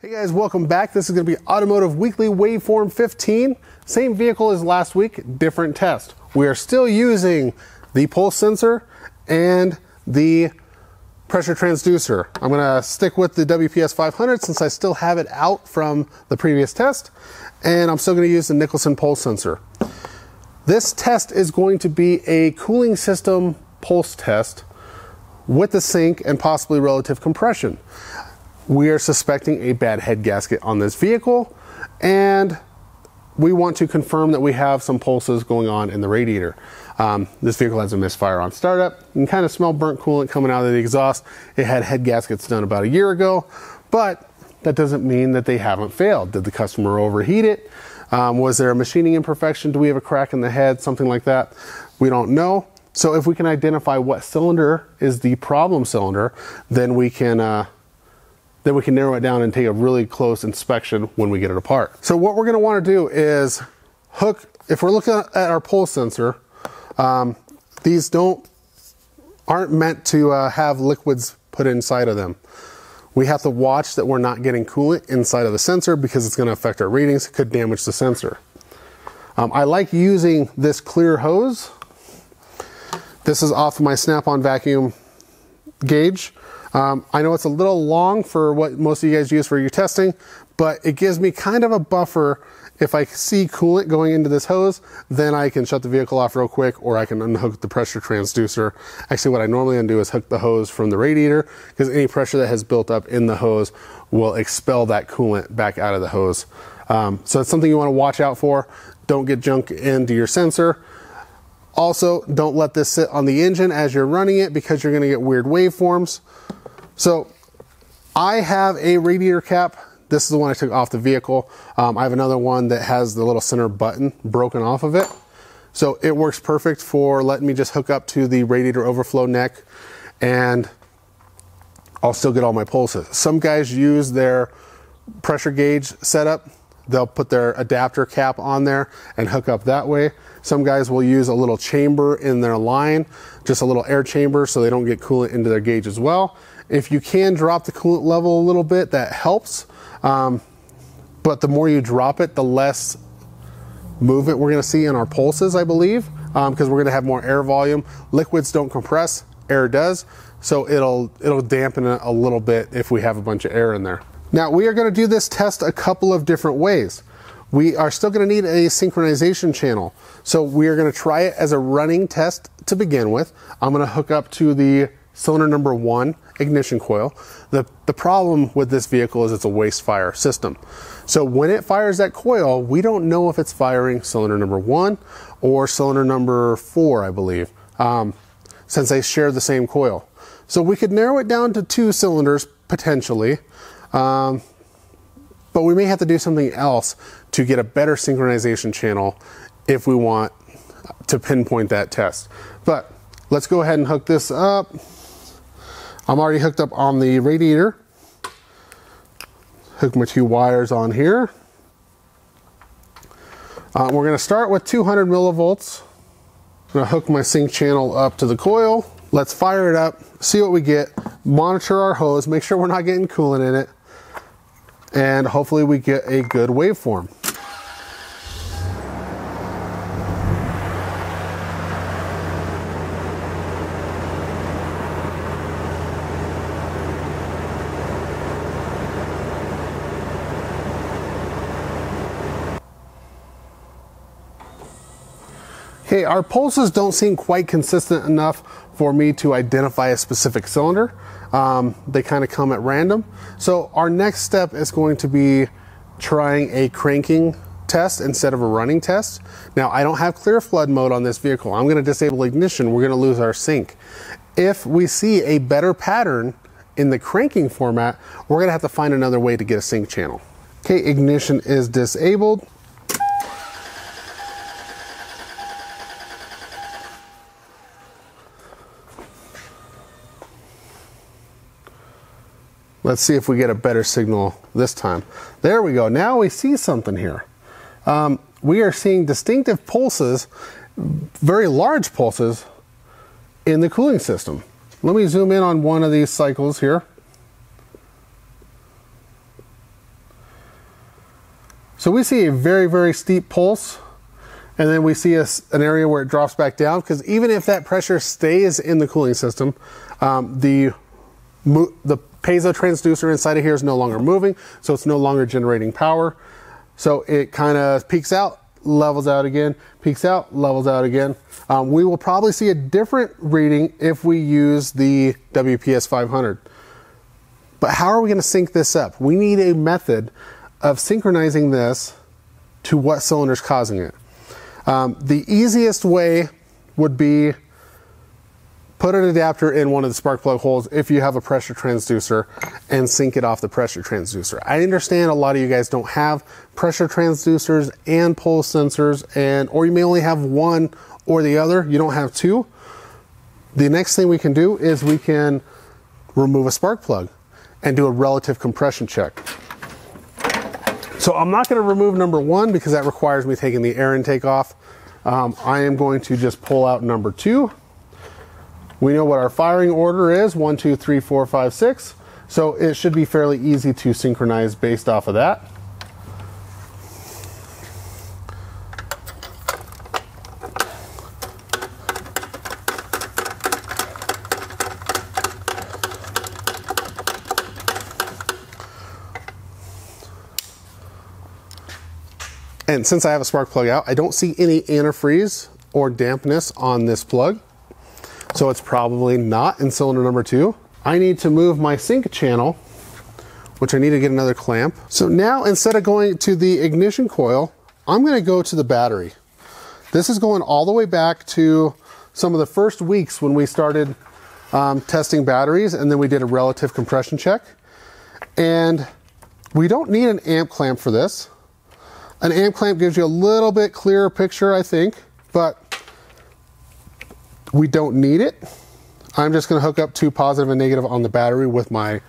Hey guys, welcome back. This is going to be Automotive Weekly Waveform 15. Same vehicle as last week, different test. We are still using the pulse sensor and the pressure transducer. I'm going to stick with the WPS 500 since I still have it out from the previous test, and I'm still going to use the Nicholson pulse sensor. This test is going to be a cooling system pulse test with the sync and possibly relative compression we are suspecting a bad head gasket on this vehicle and we want to confirm that we have some pulses going on in the radiator. Um, this vehicle has a misfire on startup. You can kind of smell burnt coolant coming out of the exhaust. It had head gaskets done about a year ago, but that doesn't mean that they haven't failed. Did the customer overheat it? Um, was there a machining imperfection? Do we have a crack in the head? Something like that? We don't know. So if we can identify what cylinder is the problem cylinder, then we can uh, then we can narrow it down and take a really close inspection when we get it apart. So what we're gonna wanna do is hook, if we're looking at our pulse sensor, um, these don't, aren't meant to uh, have liquids put inside of them. We have to watch that we're not getting coolant inside of the sensor because it's gonna affect our readings, it could damage the sensor. Um, I like using this clear hose. This is off my snap-on vacuum gauge. Um, I know it's a little long for what most of you guys use for your testing, but it gives me kind of a buffer. If I see coolant going into this hose, then I can shut the vehicle off real quick or I can unhook the pressure transducer. Actually, what I normally do is hook the hose from the radiator because any pressure that has built up in the hose will expel that coolant back out of the hose. Um, so it's something you want to watch out for. Don't get junk into your sensor. Also, don't let this sit on the engine as you're running it because you're going to get weird waveforms. So I have a radiator cap. This is the one I took off the vehicle. Um, I have another one that has the little center button broken off of it. So it works perfect for letting me just hook up to the radiator overflow neck and I'll still get all my pulses. Some guys use their pressure gauge setup. They'll put their adapter cap on there and hook up that way. Some guys will use a little chamber in their line, just a little air chamber so they don't get coolant into their gauge as well. If you can drop the coolant level a little bit, that helps. Um, but the more you drop it, the less movement we're going to see in our pulses, I believe, because um, we're going to have more air volume. Liquids don't compress, air does, so it'll it'll dampen it a little bit if we have a bunch of air in there. Now we are going to do this test a couple of different ways. We are still going to need a synchronization channel. So we are going to try it as a running test to begin with. I'm going to hook up to the cylinder number one ignition coil. The, the problem with this vehicle is it's a waste fire system. So when it fires that coil, we don't know if it's firing cylinder number one or cylinder number four, I believe, um, since they share the same coil. So we could narrow it down to two cylinders potentially, um, but we may have to do something else to get a better synchronization channel if we want to pinpoint that test. But let's go ahead and hook this up. I'm already hooked up on the radiator. Hook my two wires on here. Uh, we're going to start with 200 millivolts. I'm going to hook my sync channel up to the coil. Let's fire it up, see what we get, monitor our hose, make sure we're not getting coolant in it, and hopefully we get a good waveform. Okay, our pulses don't seem quite consistent enough for me to identify a specific cylinder. Um, they kind of come at random. So our next step is going to be trying a cranking test instead of a running test. Now I don't have clear flood mode on this vehicle. I'm gonna disable ignition, we're gonna lose our sync. If we see a better pattern in the cranking format, we're gonna have to find another way to get a sync channel. Okay, ignition is disabled. Let's see if we get a better signal this time. There we go. Now we see something here. Um, we are seeing distinctive pulses, very large pulses, in the cooling system. Let me zoom in on one of these cycles here. So we see a very, very steep pulse and then we see a, an area where it drops back down because even if that pressure stays in the cooling system, um, the the piezo transducer inside of here is no longer moving, so it's no longer generating power. So it kind of peaks out, levels out again, peaks out, levels out again. Um, we will probably see a different reading if we use the WPS 500. But how are we going to sync this up? We need a method of synchronizing this to what cylinder is causing it. Um, the easiest way would be put an adapter in one of the spark plug holes if you have a pressure transducer and sync it off the pressure transducer. I understand a lot of you guys don't have pressure transducers and pulse sensors and or you may only have one or the other, you don't have two. The next thing we can do is we can remove a spark plug and do a relative compression check. So I'm not going to remove number one because that requires me taking the air intake off. Um, I am going to just pull out number two. We know what our firing order is, one, two, three, four, five, six. So it should be fairly easy to synchronize based off of that. And since I have a spark plug out, I don't see any antifreeze or dampness on this plug. So it's probably not in cylinder number two. I need to move my sync channel, which I need to get another clamp. So now instead of going to the ignition coil, I'm gonna go to the battery. This is going all the way back to some of the first weeks when we started um, testing batteries and then we did a relative compression check. And we don't need an amp clamp for this. An amp clamp gives you a little bit clearer picture, I think, but we don't need it. I'm just going to hook up two positive and negative on the battery with my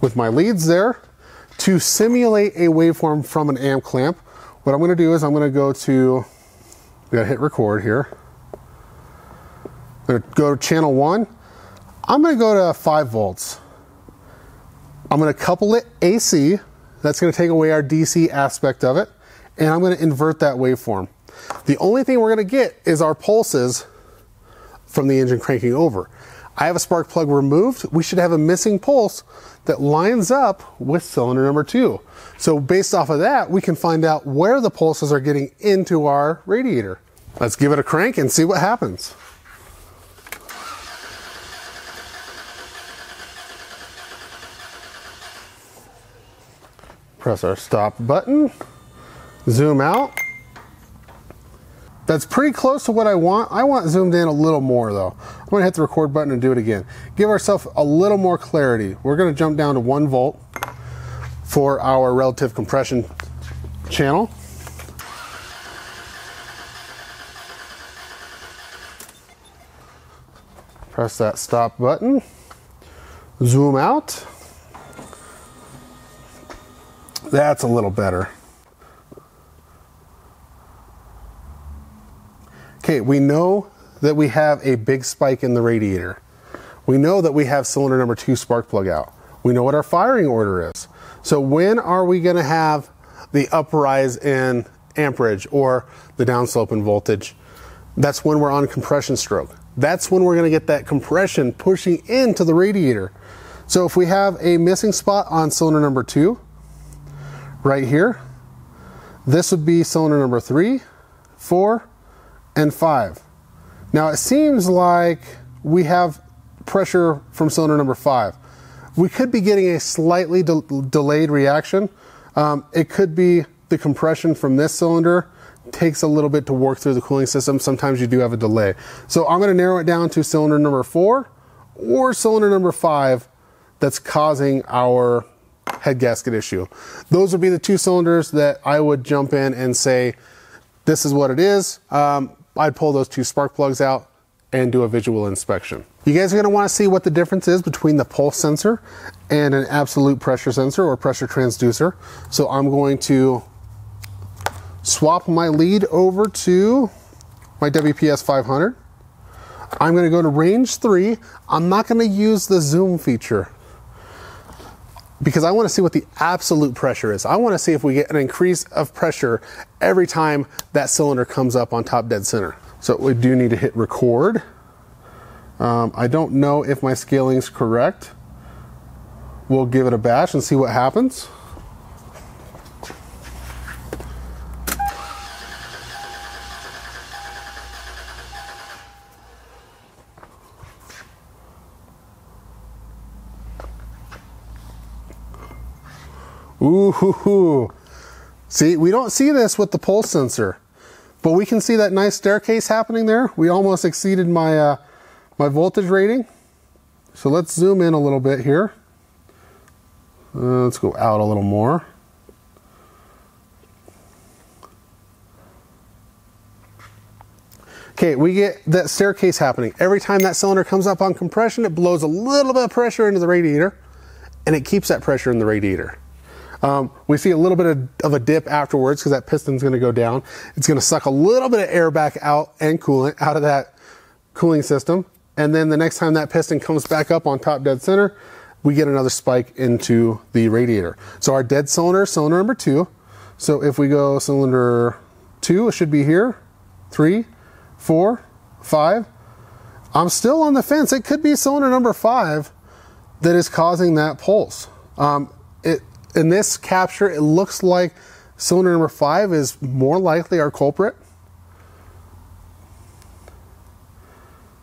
with my leads there to simulate a waveform from an amp clamp. What I'm going to do is I'm going to go to we got to hit record here. I'm going to go to channel 1. I'm going to go to 5 volts. I'm going to couple it AC. That's going to take away our DC aspect of it and I'm going to invert that waveform. The only thing we're going to get is our pulses from the engine cranking over. I have a spark plug removed. We should have a missing pulse that lines up with cylinder number two. So based off of that, we can find out where the pulses are getting into our radiator. Let's give it a crank and see what happens. Press our stop button zoom out. That's pretty close to what I want. I want zoomed in a little more though. I'm gonna hit the record button and do it again. Give ourselves a little more clarity. We're gonna jump down to one volt for our relative compression channel. Press that stop button, zoom out. That's a little better. Okay, we know that we have a big spike in the radiator. We know that we have cylinder number two spark plug out. We know what our firing order is. So when are we gonna have the uprise in amperage or the downslope in voltage? That's when we're on compression stroke. That's when we're gonna get that compression pushing into the radiator. So if we have a missing spot on cylinder number two, right here, this would be cylinder number three, four, and 5. Now it seems like we have pressure from cylinder number 5. We could be getting a slightly de delayed reaction. Um, it could be the compression from this cylinder takes a little bit to work through the cooling system. Sometimes you do have a delay. So I'm going to narrow it down to cylinder number 4 or cylinder number 5 that's causing our head gasket issue. Those would be the two cylinders that I would jump in and say, this is what it is. Um, I'd pull those two spark plugs out and do a visual inspection. You guys are going to want to see what the difference is between the pulse sensor and an absolute pressure sensor or pressure transducer. So I'm going to swap my lead over to my WPS 500. I'm going to go to range 3. I'm not going to use the zoom feature. Because I want to see what the absolute pressure is. I want to see if we get an increase of pressure every time that cylinder comes up on top dead center. So we do need to hit record. Um, I don't know if my scaling is correct. We'll give it a bash and see what happens. Ooh, hoo, hoo. see, we don't see this with the pulse sensor, but we can see that nice staircase happening there. We almost exceeded my, uh, my voltage rating. So let's zoom in a little bit here. Uh, let's go out a little more. Okay, we get that staircase happening. Every time that cylinder comes up on compression, it blows a little bit of pressure into the radiator and it keeps that pressure in the radiator. Um, we see a little bit of, of a dip afterwards because that piston's going to go down. It's going to suck a little bit of air back out and coolant out of that cooling system. And then the next time that piston comes back up on top dead center, we get another spike into the radiator. So our dead cylinder, cylinder number two. So if we go cylinder two, it should be here, three, four, five. I'm still on the fence. It could be cylinder number five that is causing that pulse. Um, it in this capture, it looks like cylinder number five is more likely our culprit.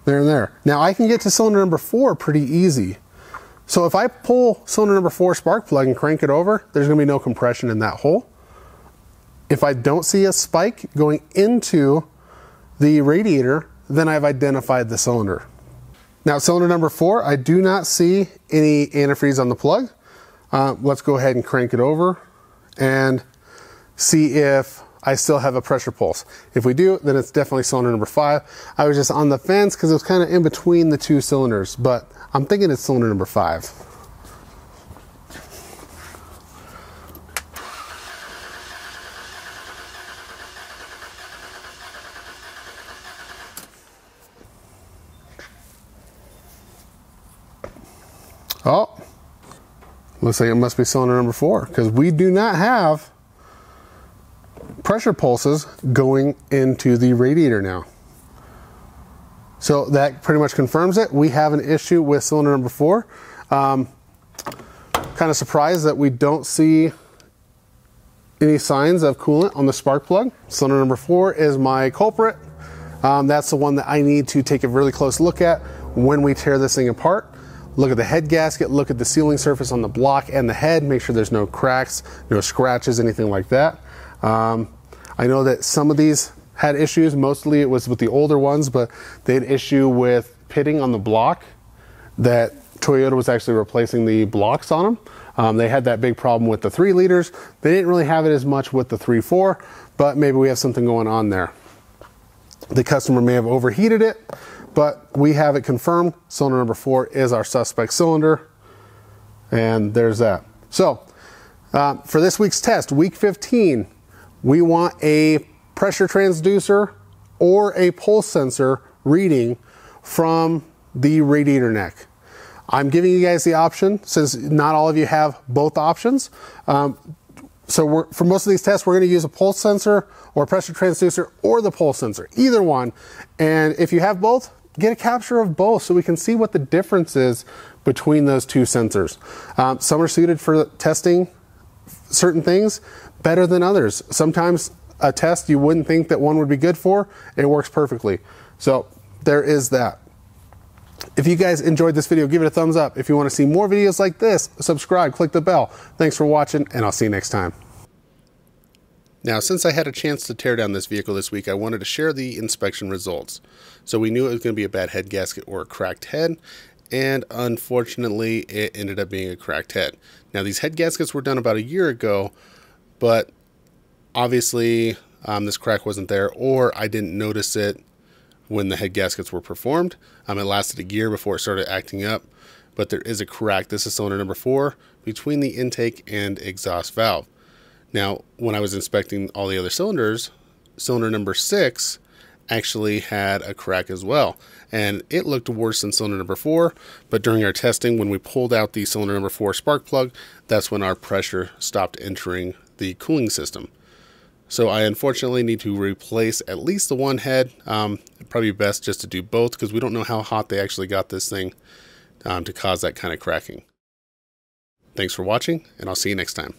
There and there. Now I can get to cylinder number four pretty easy. So if I pull cylinder number four spark plug and crank it over, there's gonna be no compression in that hole. If I don't see a spike going into the radiator, then I've identified the cylinder. Now cylinder number four, I do not see any antifreeze on the plug. Uh, let's go ahead and crank it over and see if I still have a pressure pulse. If we do, then it's definitely cylinder number five. I was just on the fence because it was kind of in between the two cylinders, but I'm thinking it's cylinder number five. Looks like it must be cylinder number four because we do not have pressure pulses going into the radiator now. So that pretty much confirms it. We have an issue with cylinder number four. Um, kind of surprised that we don't see any signs of coolant on the spark plug. Cylinder number four is my culprit. Um, that's the one that I need to take a really close look at when we tear this thing apart look at the head gasket, look at the sealing surface on the block and the head, make sure there's no cracks, no scratches, anything like that. Um, I know that some of these had issues, mostly it was with the older ones, but they had issue with pitting on the block that Toyota was actually replacing the blocks on them. Um, they had that big problem with the three liters. They didn't really have it as much with the three four, but maybe we have something going on there. The customer may have overheated it but we have it confirmed. Cylinder number four is our suspect cylinder. And there's that. So uh, for this week's test, week 15, we want a pressure transducer or a pulse sensor reading from the radiator neck. I'm giving you guys the option since not all of you have both options. Um, so for most of these tests, we're going to use a pulse sensor or pressure transducer or the pulse sensor, either one. And if you have both, get a capture of both so we can see what the difference is between those two sensors. Um, some are suited for testing certain things better than others. Sometimes a test you wouldn't think that one would be good for, it works perfectly. So there is that. If you guys enjoyed this video, give it a thumbs up. If you want to see more videos like this, subscribe, click the bell. Thanks for watching, and I'll see you next time. Now, since I had a chance to tear down this vehicle this week, I wanted to share the inspection results. So we knew it was going to be a bad head gasket or a cracked head, and unfortunately, it ended up being a cracked head. Now, these head gaskets were done about a year ago, but obviously um, this crack wasn't there, or I didn't notice it when the head gaskets were performed. Um, it lasted a year before it started acting up, but there is a crack. This is cylinder number four between the intake and exhaust valve. Now, when I was inspecting all the other cylinders, cylinder number six actually had a crack as well. And it looked worse than cylinder number four, but during our testing, when we pulled out the cylinder number four spark plug, that's when our pressure stopped entering the cooling system. So I unfortunately need to replace at least the one head. Um, probably best just to do both because we don't know how hot they actually got this thing um, to cause that kind of cracking. Thanks for watching, and I'll see you next time.